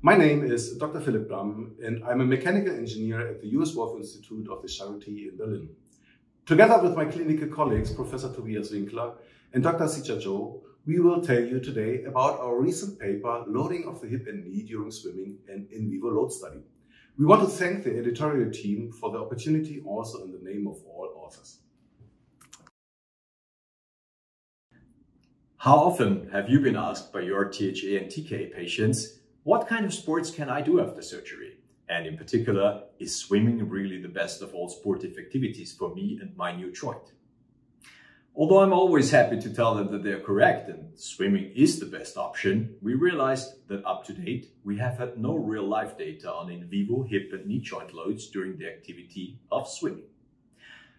My name is Dr. Philipp Damm, and I'm a mechanical engineer at the Julius Wolff Institute of the Charité in Berlin. Together with my clinical colleagues, Professor Tobias Winkler and Dr. Sijia Zhou, we will tell you today about our recent paper, Loading of the Hip and Knee During Swimming and In Vivo Load Study. We want to thank the editorial team for the opportunity also in the name of all authors. How often have you been asked by your THA and TK patients what kind of sports can I do after surgery? And in particular, is swimming really the best of all sportive activities for me and my new joint? Although I'm always happy to tell them that they're correct and swimming is the best option, we realized that up to date, we have had no real life data on in vivo hip and knee joint loads during the activity of swimming.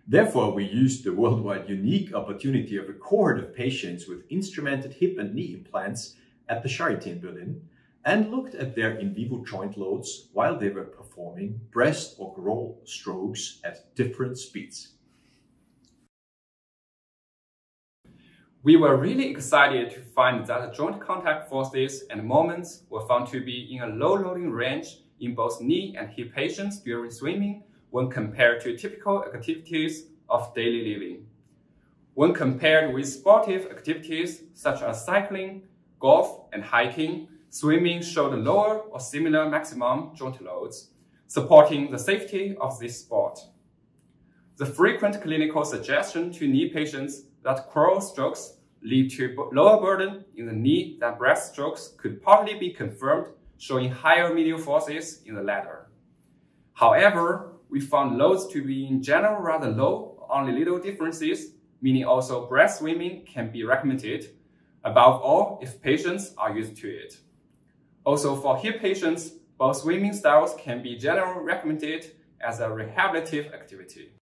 Therefore, we used the worldwide unique opportunity of a cohort of patients with instrumented hip and knee implants at the Charité in Berlin and looked at their in vivo joint loads while they were performing breast or crawl strokes at different speeds. We were really excited to find that joint contact forces and moments were found to be in a low loading range in both knee and hip patients during swimming when compared to typical activities of daily living. When compared with sportive activities such as cycling, golf, and hiking, swimming showed lower or similar maximum joint loads, supporting the safety of this sport. The frequent clinical suggestion to knee patients that crawl strokes lead to lower burden in the knee than breast strokes could partly be confirmed, showing higher medial forces in the latter. However, we found loads to be in general rather low, only little differences, meaning also breast swimming can be recommended, above all if patients are used to it. Also for hip patients, both swimming styles can be generally recommended as a rehabilitative activity.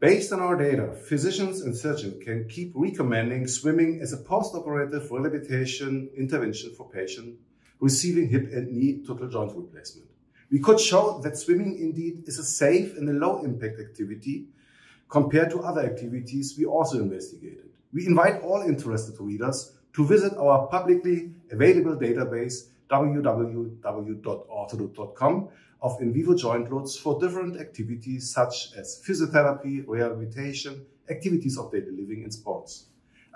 Based on our data, physicians and surgeons can keep recommending swimming as a post-operative rehabilitation intervention for patients receiving hip and knee total joint replacement. We could show that swimming indeed is a safe and a low impact activity compared to other activities we also investigated. We invite all interested readers to visit our publicly available database www.orthoload.com of in vivo joint loads for different activities such as physiotherapy, rehabilitation, activities of daily living and sports.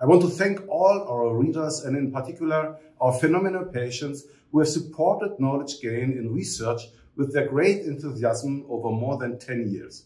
I want to thank all our readers and in particular our phenomenal patients who have supported knowledge gain in research with their great enthusiasm over more than 10 years.